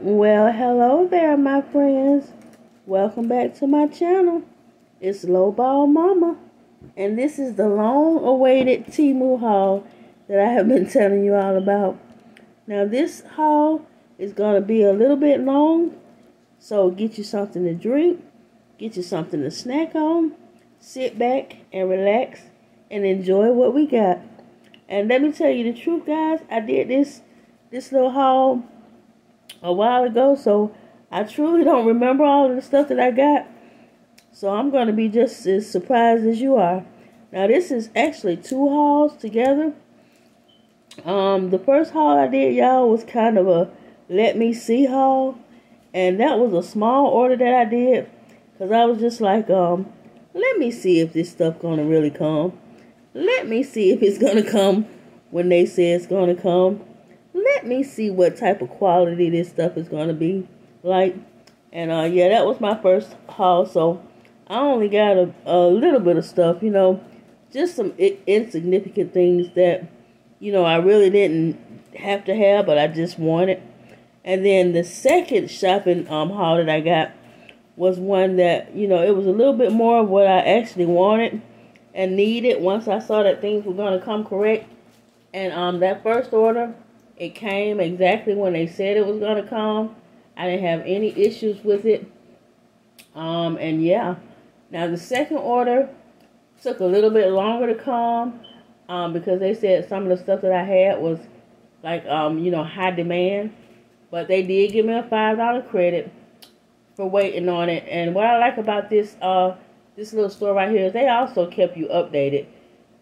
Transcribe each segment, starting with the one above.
Well, hello there, my friends. Welcome back to my channel. It's Low Ball Mama, and this is the long-awaited Temu haul that I have been telling you all about. Now, this haul is going to be a little bit long, so get you something to drink, get you something to snack on, sit back and relax, and enjoy what we got. And let me tell you the truth, guys. I did this this little haul a while ago, so I truly don't remember all of the stuff that I got. So I'm going to be just as surprised as you are. Now, this is actually two hauls together. Um, the first haul I did, y'all, was kind of a let me see haul. And that was a small order that I did. Because I was just like, um, let me see if this stuff going to really come. Let me see if it's going to come when they say it's going to come let me see what type of quality this stuff is going to be like. And uh, yeah, that was my first haul. So I only got a, a little bit of stuff, you know, just some insignificant things that, you know, I really didn't have to have, but I just wanted. And then the second shopping um, haul that I got was one that, you know, it was a little bit more of what I actually wanted and needed once I saw that things were going to come correct. And um, that first order it came exactly when they said it was going to come. I didn't have any issues with it. Um, and yeah. Now the second order took a little bit longer to come um, because they said some of the stuff that I had was like, um, you know, high demand. But they did give me a $5 credit for waiting on it. And what I like about this uh, this little store right here is they also kept you updated.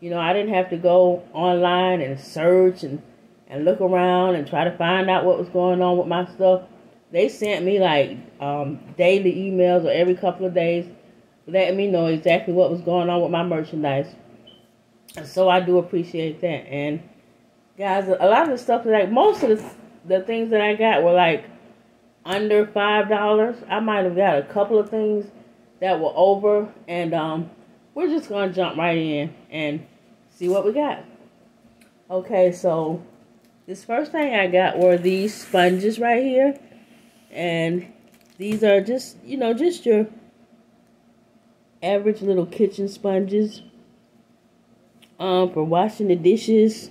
You know, I didn't have to go online and search and and look around and try to find out what was going on with my stuff. They sent me like um, daily emails or every couple of days letting me know exactly what was going on with my merchandise. And so I do appreciate that. And guys, a lot of the stuff like most of the the things that I got were like under five dollars. I might have got a couple of things that were over, and um, we're just gonna jump right in and see what we got. Okay, so this first thing I got were these sponges right here. And these are just, you know, just your average little kitchen sponges um, for washing the dishes.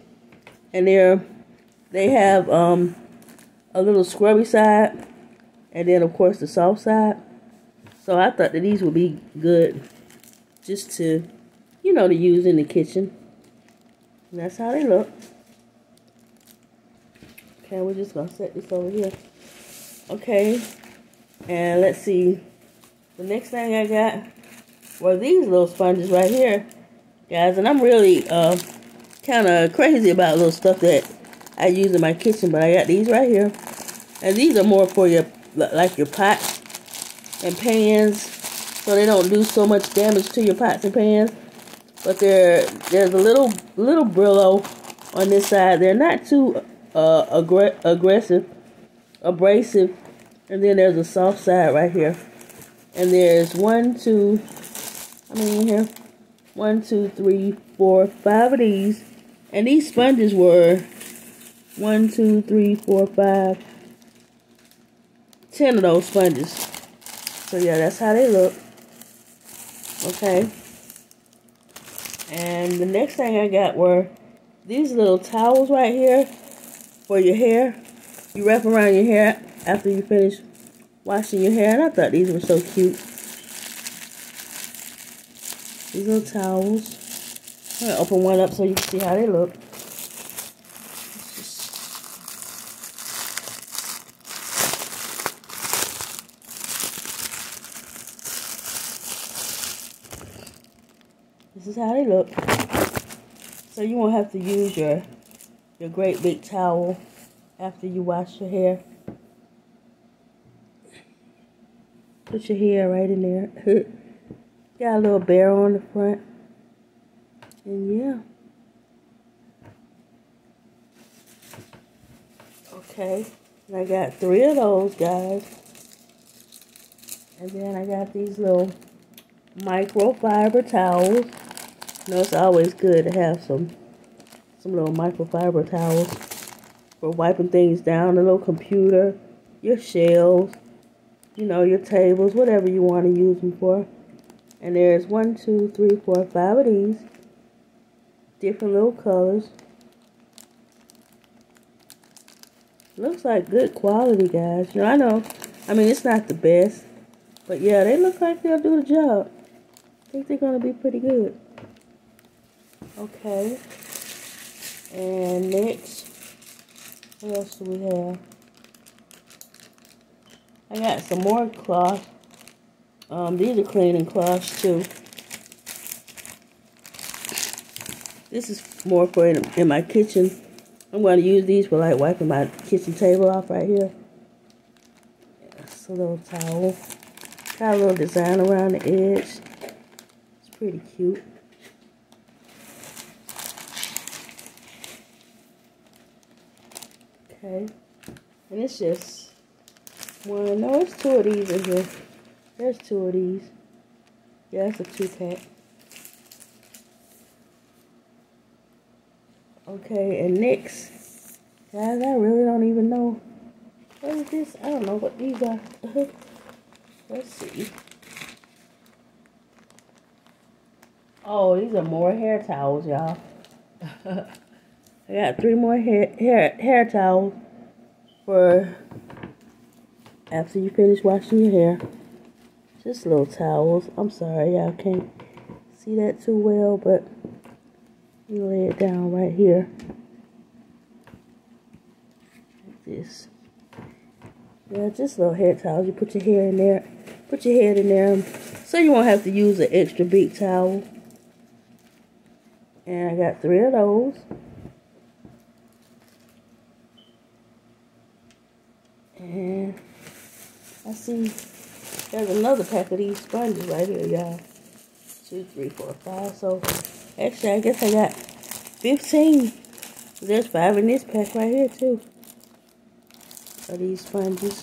And they're, they have um, a little scrubby side. And then, of course, the soft side. So I thought that these would be good just to, you know, to use in the kitchen. And that's how they look. Okay, we're just going to set this over here. Okay, and let's see. The next thing I got were these little sponges right here, guys. And I'm really uh, kind of crazy about little stuff that I use in my kitchen. But I got these right here. And these are more for your, like your pots and pans. So they don't do so much damage to your pots and pans. But they're, there's a little, little Brillo on this side. They're not too uh, aggr aggressive, abrasive, and then there's a soft side right here. And there's one, two, I mean here, one, two, three, four, five of these. And these sponges were one, two, three, four, five, ten of those sponges. So yeah, that's how they look. Okay. And the next thing I got were these little towels right here for your hair. You wrap around your hair after you finish washing your hair. And I thought these were so cute. These little towels. I'm going to open one up so you can see how they look. This is how they look. So you won't have to use your great big towel after you wash your hair. Put your hair right in there. Got a little bear on the front. And yeah. Okay. And I got three of those, guys. And then I got these little microfiber towels. You know, it's always good to have some some little microfiber towels for wiping things down, a little computer, your shelves, you know, your tables, whatever you want to use them for. And there's one, two, three, four, five of these. Different little colors. Looks like good quality, guys. You know, I know, I mean, it's not the best. But yeah, they look like they'll do the job. I think they're going to be pretty good. Okay. And next, what else do we have? I got some more cloth. Um, these are cleaning cloths too. This is more for in, in my kitchen. I'm going to use these for like wiping my kitchen table off right here. It's a little towel. Got a little design around the edge. It's pretty cute. Okay. And it's just one. No, it's two of these in here. There's two of these. Yeah, that's a two pack. Okay, and next, guys, I really don't even know. What is this? I don't know what these are. Let's see. Oh, these are more hair towels, y'all. I got three more hair, hair, hair towels for after you finish washing your hair. Just little towels. I'm sorry, y'all can't see that too well, but you lay it down right here. Like this. Yeah, just little hair towels. You put your hair in there. Put your head in there so you won't have to use an extra big towel. And I got three of those. And I see there's another pack of these sponges right here, y'all. Two, three, four, five. So actually, I guess I got 15. There's five in this pack right here, too. Of these sponges.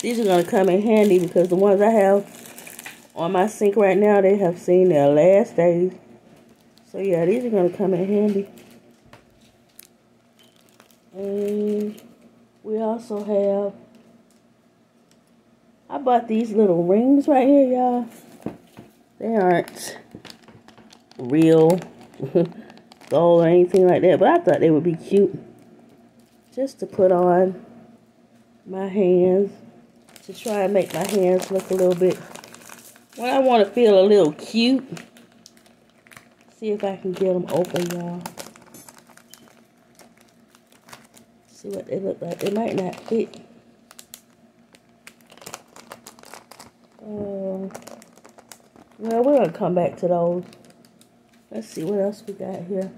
These are going to come in handy because the ones I have on my sink right now, they have seen their last days. So yeah, these are going to come in handy. And we also have, I bought these little rings right here, y'all. They aren't real gold or anything like that, but I thought they would be cute just to put on my hands to try and make my hands look a little bit, when I want to feel a little cute. See if I can get them open, y'all. See what they look like. They might not fit. Uh, well, we're going to come back to those. Let's see what else we got here.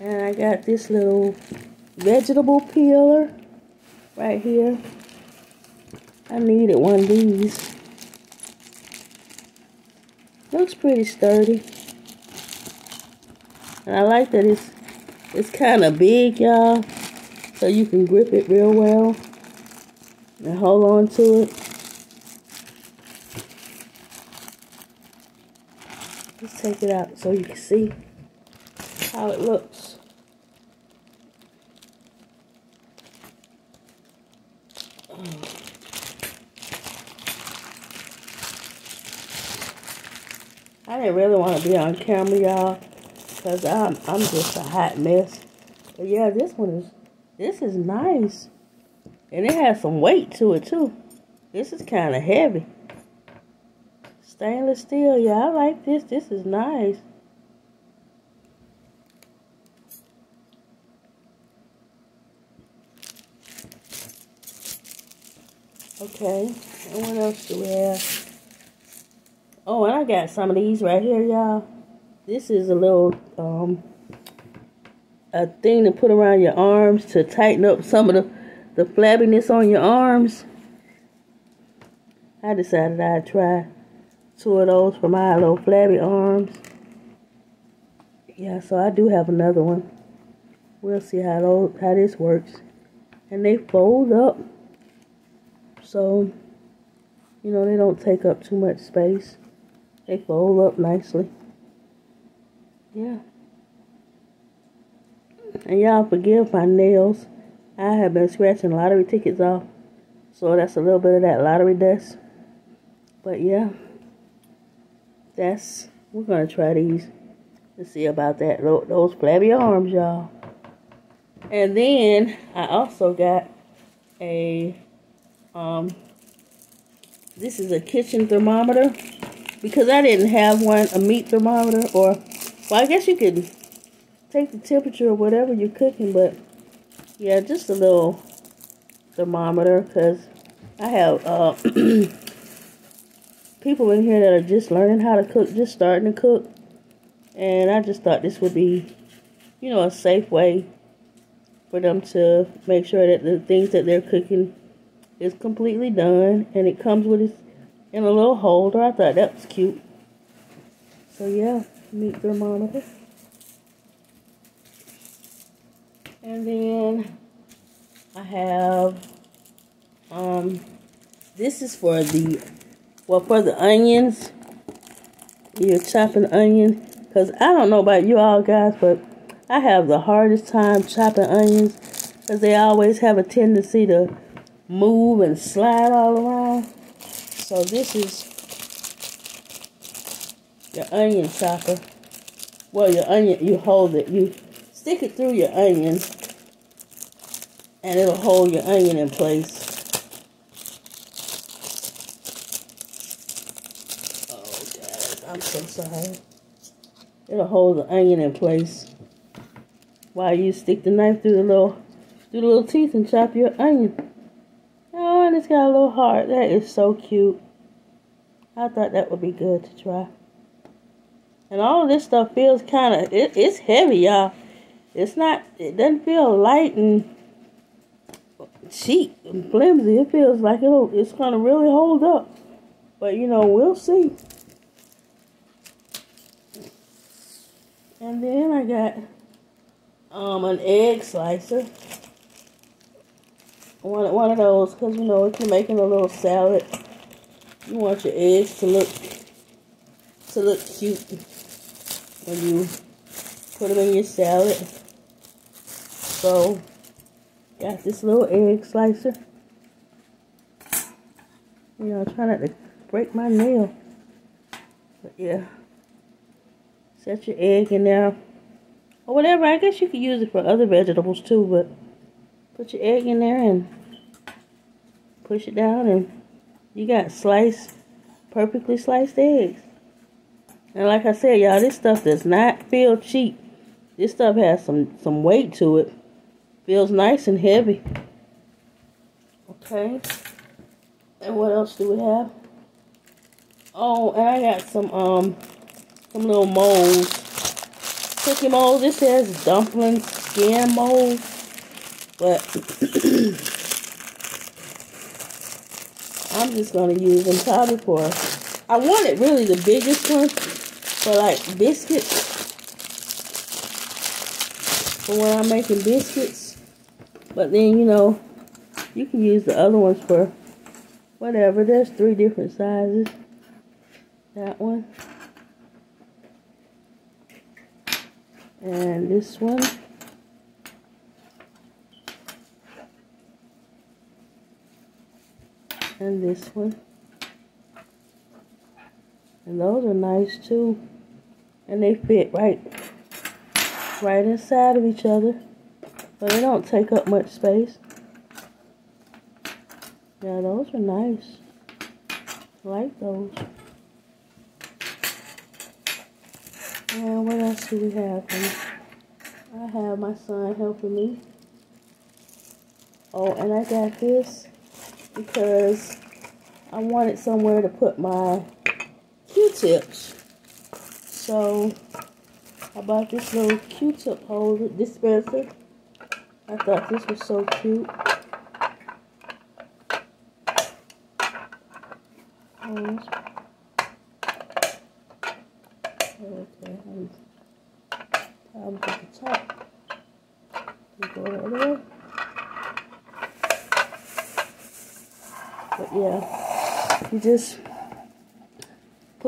And I got this little vegetable peeler right here. I needed one of these. Looks pretty sturdy. And I like that it's it's kind of big, y'all. So you can grip it real well. And hold on to it. Let's take it out so you can see how it looks. I didn't really want to be on camera, y'all, because I'm, I'm just a hot mess. But yeah, this one is, this is nice. And it has some weight to it, too. This is kind of heavy. Stainless steel, yeah, I like this. This is nice. Okay, and what else do we have? Oh, and I got some of these right here, y'all. This is a little, um, a thing to put around your arms to tighten up some of the, the flabbiness on your arms. I decided I'd try two of those for my little flabby arms. Yeah, so I do have another one. We'll see how those, how this works. And they fold up. So, you know, they don't take up too much space. They fold up nicely. Yeah. And y'all forgive my nails. I have been scratching lottery tickets off. So that's a little bit of that lottery dust. But yeah, that's, we're going to try these to see about that. Those flabby arms, y'all. And then I also got a, um, this is a kitchen thermometer. Because I didn't have one, a meat thermometer. Or, well, I guess you could take the temperature of whatever you're cooking. But, yeah, just a little thermometer because I have uh, people in here that are just learning how to cook, just starting to cook. And I just thought this would be, you know, a safe way for them to make sure that the things that they're cooking is completely done. And it comes with it in a little holder. I thought that was cute. So yeah, meat thermometer. And then I have, um, this is for the, well, for the onions. You're chopping onion. Because I don't know about you all guys, but I have the hardest time chopping onions. Because they always have a tendency to move and slide all around. So this is your onion chopper. Well, your onion, you hold it. You stick it through your onion and it'll hold your onion in place. Oh God, I'm so sorry. It'll hold the onion in place while you stick the knife through the little through the little teeth and chop your onion. Oh, and it's got a little heart. That is so cute. I thought that would be good to try. And all of this stuff feels kind of, it, it's heavy, y'all. It's not, it doesn't feel light and cheap and flimsy. It feels like it'll, it's going to really hold up. But, you know, we'll see. And then I got um, an egg slicer. One, one of those, because, you know, if you're making a little salad, you want your eggs to look to look cute when you put them in your salad. So, Got this little egg slicer. You know, try not to break my nail. But yeah. Set your egg in there. Or whatever. I guess you could use it for other vegetables too. But put your egg in there and push it down. And you got sliced, perfectly sliced eggs. And like I said, y'all, this stuff does not feel cheap. This stuff has some, some weight to it. Feels nice and heavy. Okay. And what else do we have? Oh, and I got some um some little molds. Cookie molds. This says dumpling skin mold. But I'm just gonna use them probably for I wanted really the biggest one for like biscuits. For when I'm making biscuits. But then, you know, you can use the other ones for whatever. There's three different sizes. That one. And this one. And this one. And those are nice too. And they fit right right inside of each other. But they don't take up much space. Yeah, those are nice. I like those. And what else do we have? I have my son helping me. Oh, and I got this because I wanted somewhere to put my Q-tips. So, I bought this little Q-tip holder dispenser. I thought this was so cute. Okay, I'm to the top. You go the other way. But yeah, you just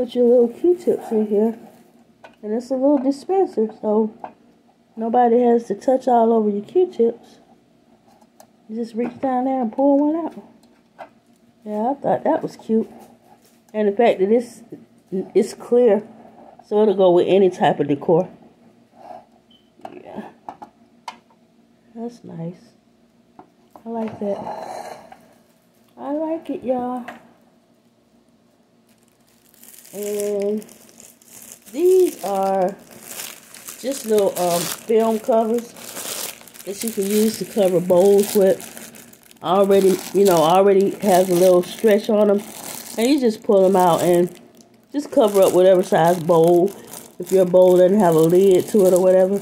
put your little Q-tips in here, and it's a little dispenser, so Nobody has to touch all over your Q-tips. You just reach down there and pull one out. Yeah, I thought that was cute. And the fact that it's, it's clear, so it'll go with any type of decor. Yeah. That's nice. I like that. I like it, y'all. And these are just little um, film covers that you can use to cover bowls with. Already, you know, already has a little stretch on them. And you just pull them out and just cover up whatever size bowl. If your bowl doesn't have a lid to it or whatever.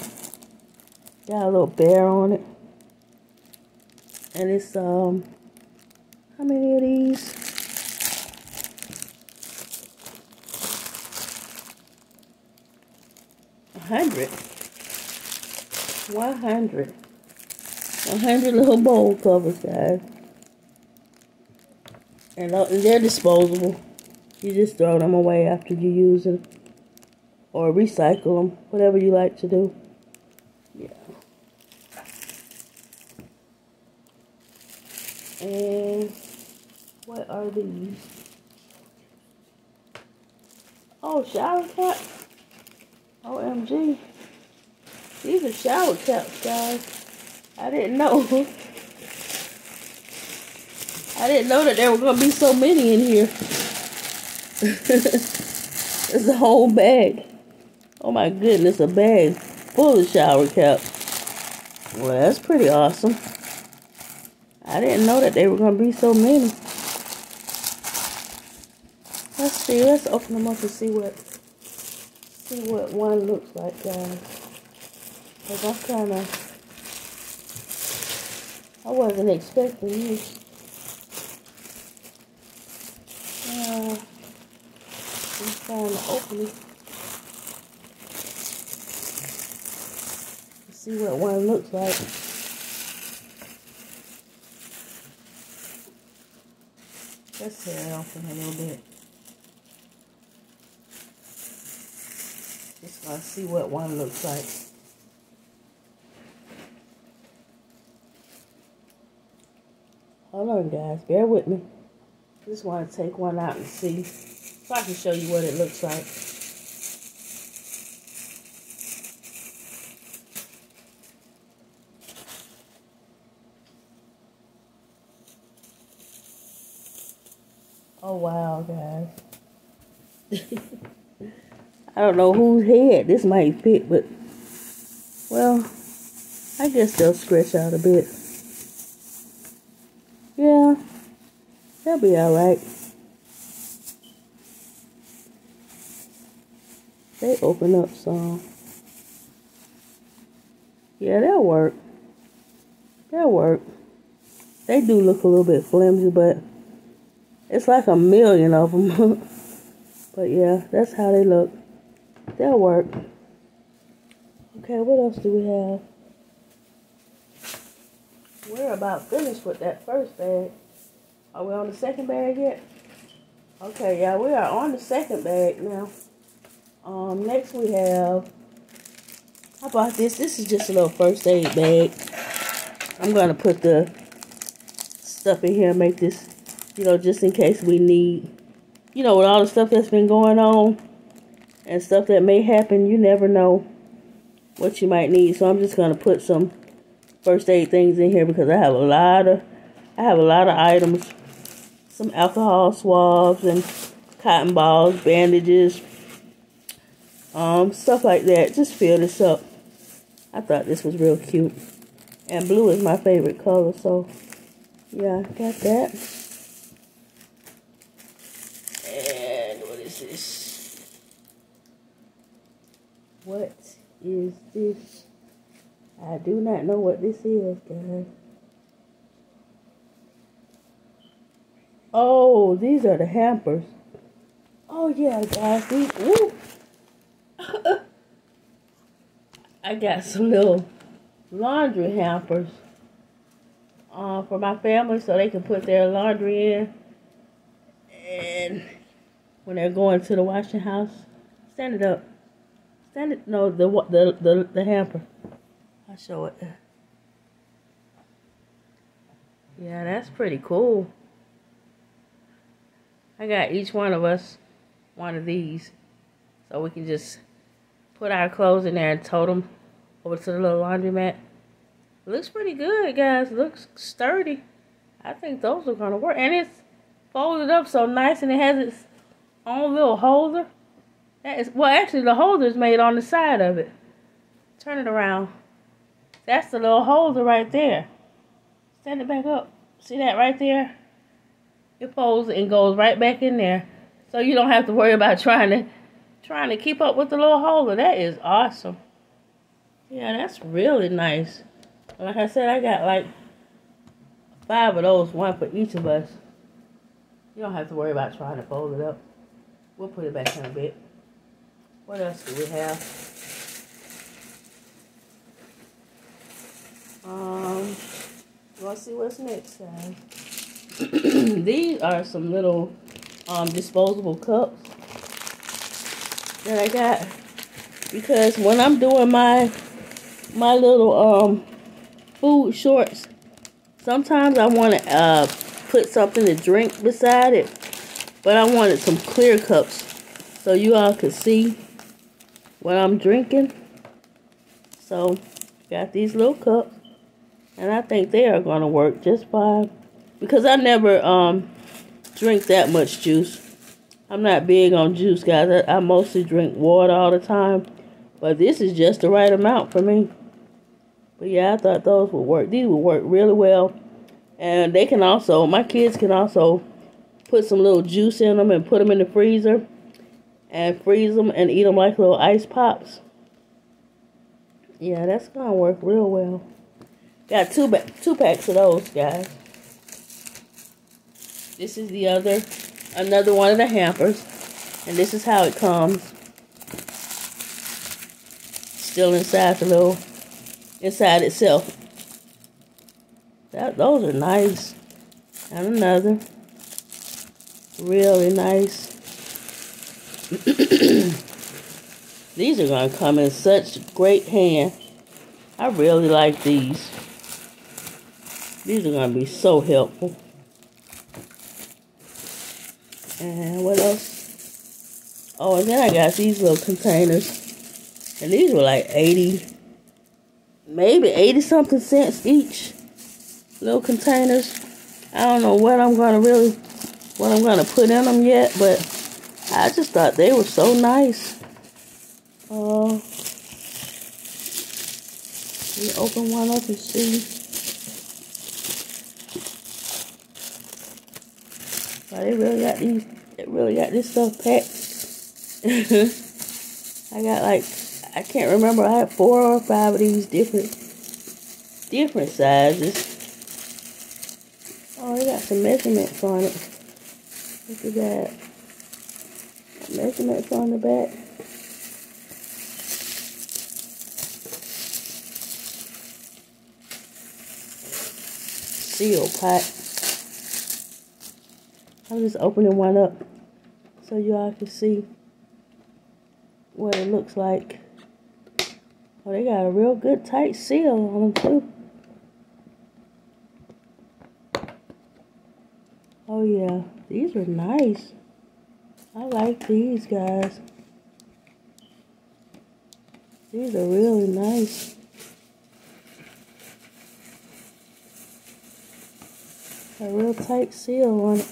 Got a little bear on it. And it's, um, how many of these? A hundred. One hundred. One hundred little bowl covers, guys. Uh, and they're disposable. You just throw them away after you use them. Or recycle them. Whatever you like to do. Yeah. And what are these? Oh, shower cap. OMG. These are shower caps, guys. I didn't know. I didn't know that there were going to be so many in here. it's a whole bag. Oh my goodness, a bag full of shower caps. Well, that's pretty awesome. I didn't know that they were going to be so many. Let's see. Let's open them up and see what see what one looks like, guys. Because I'm kind of... I wasn't expecting this. Uh, I'm trying to open it. See what one looks like. Let's tear it open a little bit. Just gonna see what one looks like. Hold on guys, bear with me. Just want to take one out and see so I can show you what it looks like. Oh, wow, guys. I don't know whose head this might fit, but, well, I guess they'll stretch out a bit. Yeah, they'll be alright. They open up some. Yeah, they'll work. They'll work. They do look a little bit flimsy, but it's like a million of them. but yeah, that's how they look. They'll work. Okay, what else do we have? We're about finished with that first bag. Are we on the second bag yet? Okay, yeah, we are on the second bag now. Um, next we have, how about this? This is just a little first aid bag. I'm going to put the stuff in here and make this you know, just in case we need, you know, with all the stuff that's been going on and stuff that may happen, you never know what you might need. So I'm just going to put some first aid things in here because I have a lot of, I have a lot of items. Some alcohol swabs and cotton balls, bandages, um, stuff like that. Just fill this up. I thought this was real cute. And blue is my favorite color, so yeah, got that. What is this? I do not know what this is, guys. Oh, these are the hampers. Oh, yeah, guys. These. I got some little laundry hampers uh, for my family so they can put their laundry in. And when they're going to the washing house, stand it up. Stand it. No, the the the the hamper. I'll show it. Yeah, that's pretty cool. I got each one of us one of these. So we can just put our clothes in there and tote them over to the little laundromat. Looks pretty good, guys. Looks sturdy. I think those are to work. And it's folded up so nice and it has its own little holder. Well, actually, the holder is made on the side of it. Turn it around. That's the little holder right there. Stand it back up. See that right there? It folds and goes right back in there. So you don't have to worry about trying to trying to keep up with the little holder. That is awesome. Yeah, that's really nice. Like I said, I got like five of those, one for each of us. You don't have to worry about trying to fold it up. We'll put it back in a bit. What else do we have? Um, let's see what's next. These are some little um, disposable cups that I got because when I'm doing my my little um food shorts, sometimes I want to uh, put something to drink beside it, but I wanted some clear cups so you all could see what I'm drinking. So, got these little cups. And I think they are going to work just fine. Because I never um drink that much juice. I'm not big on juice, guys. I, I mostly drink water all the time. But this is just the right amount for me. But yeah, I thought those would work. These would work really well. And they can also, my kids can also put some little juice in them and put them in the freezer. And freeze them and eat them like little ice pops. Yeah, that's to work real well. Got two two packs of those, guys. This is the other, another one of the hampers. And this is how it comes. Still inside the little, inside itself. That, those are nice. And another. Really nice. these are going to come in such great hand. I really like these. These are going to be so helpful. And what else? Oh, and then I got these little containers. And these were like 80, maybe 80 something cents each. Little containers. I don't know what I'm going to really, what I'm going to put in them yet, but I just thought they were so nice. Uh, let me open one up and see. Oh, they really got these, they really got this stuff packed. I got like, I can't remember, I had four or five of these different, different sizes. Oh, they got some measurements on it. Look at that. Measurements on the back. Seal pack. I'm just opening one up so you all can see what it looks like. Oh, they got a real good tight seal on them too. Oh yeah, these are nice. I like these guys. These are really nice. A real tight seal on it.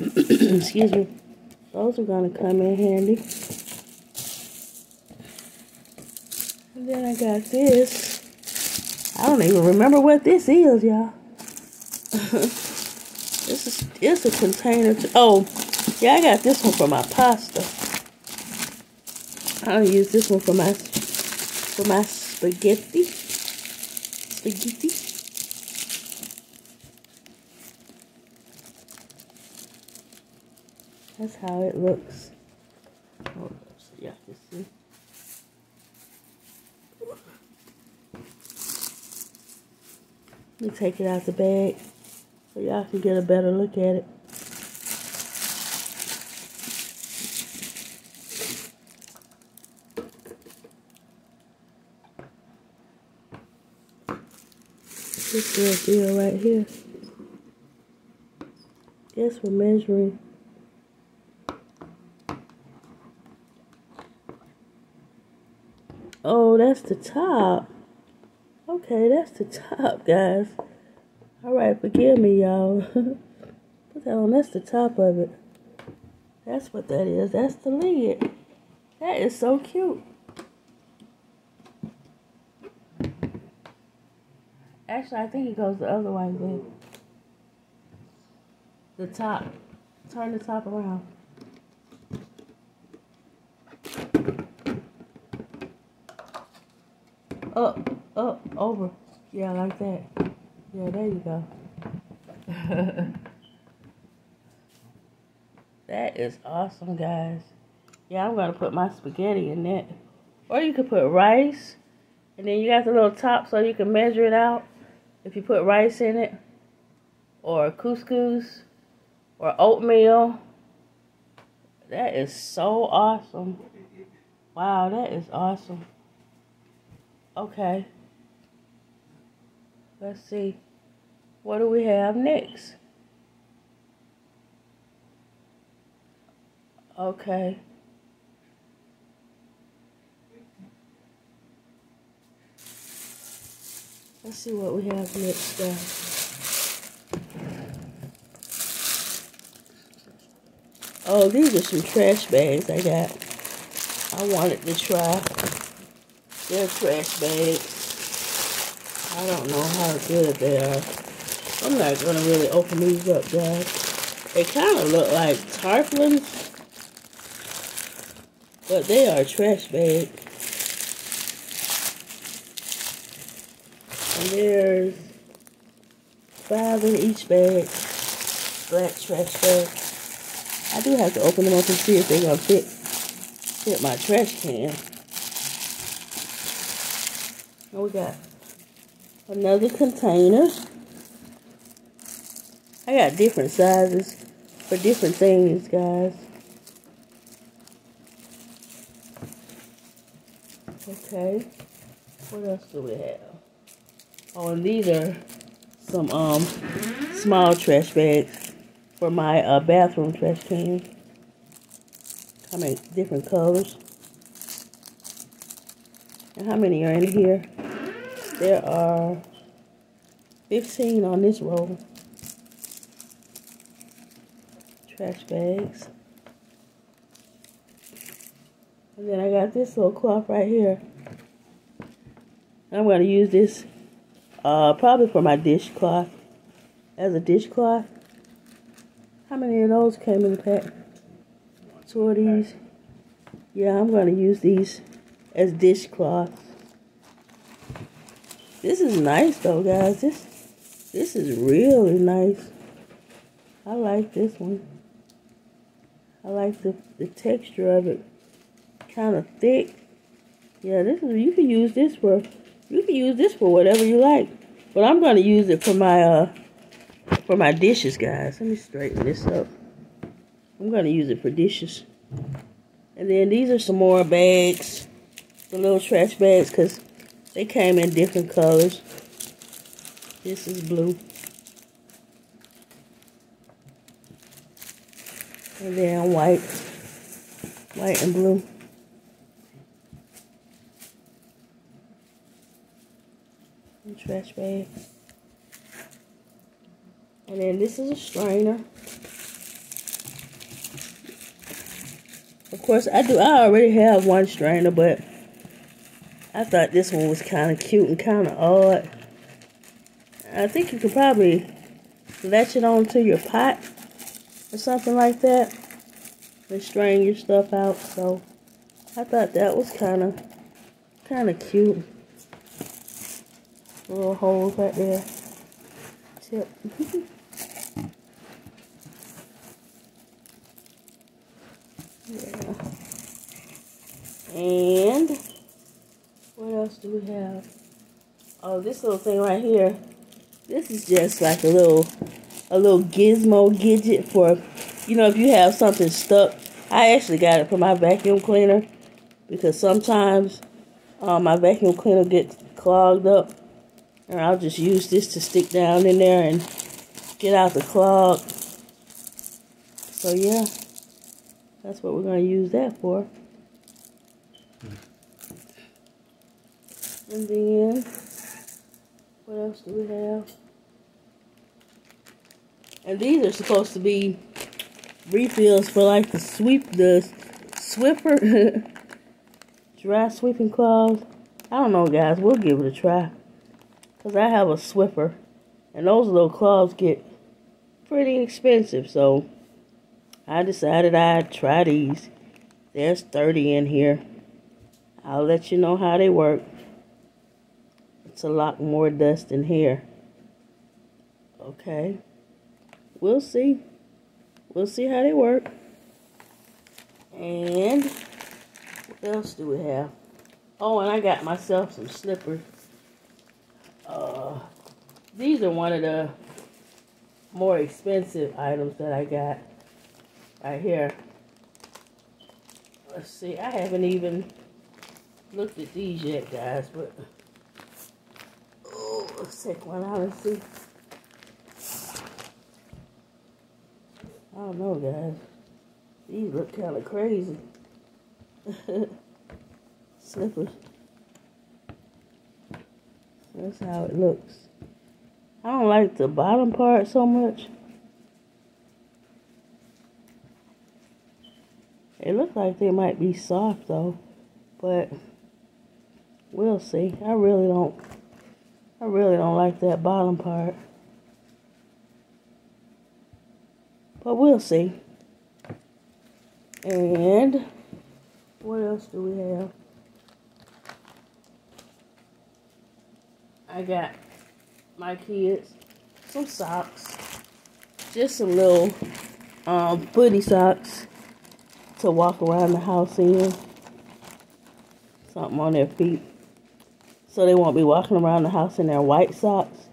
excuse me, those are going to come in handy. And then I got this. I don't even remember what this is, y'all. this is it's a container. To, oh, yeah, I got this one for my pasta. I'll use this one for my for my spaghetti. Spaghetti. That's how it looks. Oh, so you see. Let me take it out the bag so y'all can get a better look at it. This little deal right here. Guess we're measuring. Oh, that's the top. Okay, that's the top, guys. Alright, forgive me, y'all. Put that on, that's the top of it. That's what that is. That's the lid. That is so cute. Actually, I think it goes the other way, but the top. Turn the top around. Up, up, over. Yeah, like that. Yeah, there you go. that is awesome, guys. Yeah, I'm going to put my spaghetti in that. Or you could put rice. And then you got the little top so you can measure it out. If you put rice in it. Or couscous. Or oatmeal. That is so awesome. Wow, that is awesome. Okay. Let's see. What do we have next? Okay. Let's see what we have next, guys. Oh, these are some trash bags I got. I wanted to try. They're trash bags. I don't know how good they are. I'm not going to really open these up, guys. They kind of look like tarpaulins. But they are trash bags. And there's five in each bag. Black trash bag. I do have to open them up and see if they're going to fit, fit my trash can. What we got? Another container. I got different sizes for different things, guys. Okay. What else do we have? Oh, and these are some um small trash bags for my uh, bathroom trash can. Come in different colors. And how many are in here? There are 15 on this roll. Trash bags. And then I got this little cloth right here. I'm going to use this uh, probably for my dishcloth. As a dishcloth. How many of those came in the pack? Two of these. Yeah, I'm going to use these as dishcloths. This is nice though, guys. This this is really nice. I like this one. I like the, the texture of it. Kind of thick. Yeah, this is you can use this for you can use this for whatever you like. But I'm gonna use it for my uh for my dishes, guys. Let me straighten this up. I'm gonna use it for dishes. And then these are some more bags. The little trash bags because they came in different colors. This is blue. And then white. White and blue. And trash bag. And then this is a strainer. Of course, I do. I already have one strainer, but I thought this one was kind of cute and kind of odd. I think you could probably latch it onto your pot or something like that and strain your stuff out. So I thought that was kind of kind of cute. Little holes right there. Tip. yeah. And do we have? Oh, this little thing right here. This is just like a little, a little gizmo gadget for, you know, if you have something stuck. I actually got it for my vacuum cleaner because sometimes um, my vacuum cleaner gets clogged up And I'll just use this to stick down in there and get out the clog. So yeah, that's what we're going to use that for. And then, what else do we have? And these are supposed to be refills for like the sweep, the Swiffer dry sweeping cloths. I don't know, guys. We'll give it a try. Because I have a Swiffer. And those little cloths get pretty expensive. So, I decided I'd try these. There's 30 in here. I'll let you know how they work. It's a lot more dust in here. Okay. We'll see. We'll see how they work. And what else do we have? Oh, and I got myself some slippers. Uh, these are one of the more expensive items that I got right here. Let's see. I haven't even looked at these yet, guys, but Let's take one see. I don't know, guys. These look kind of crazy. Slippers. That's how it looks. I don't like the bottom part so much. It looks like they might be soft though, but we'll see. I really don't I really don't like that bottom part. But we'll see. And what else do we have? I got my kids some socks. Just some little um, socks to walk around the house in. Something on their feet so they won't be walking around the house in their white socks.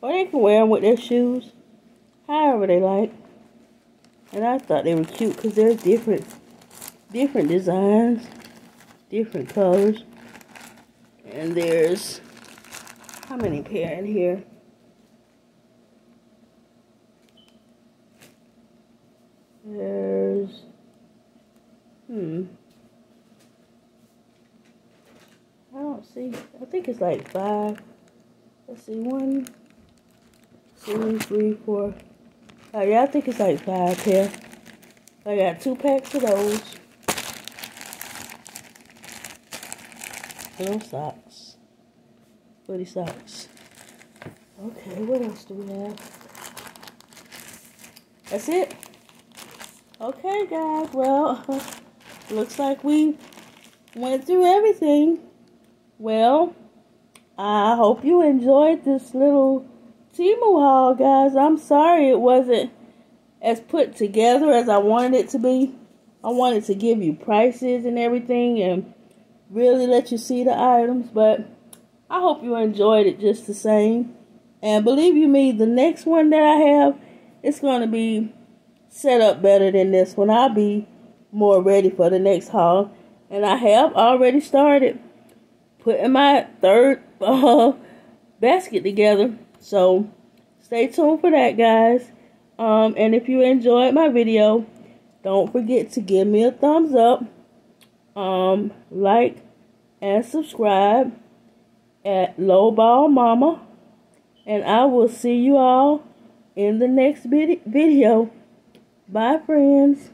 Or they can wear them with their shoes, however they like. And I thought they were cute because they're different, different designs, different colors. And there's, how many pair in here? There's, hmm, don't see. I think it's like five. Let's see, one, two, three, four. Oh, yeah, I think it's like five here. I got two packs of those. Little socks. Footy socks. Okay, what else do we have? That's it. Okay, guys. Well, looks like we went through everything. Well, I hope you enjoyed this little Temu haul, guys. I'm sorry it wasn't as put together as I wanted it to be. I wanted to give you prices and everything and really let you see the items, but I hope you enjoyed it just the same. And believe you me, the next one that I have, it's going to be set up better than this one. I'll be more ready for the next haul. And I have already started putting my third uh, basket together. So stay tuned for that, guys. Um, and if you enjoyed my video, don't forget to give me a thumbs up, um, like, and subscribe at Low Ball Mama. And I will see you all in the next video. Bye, friends.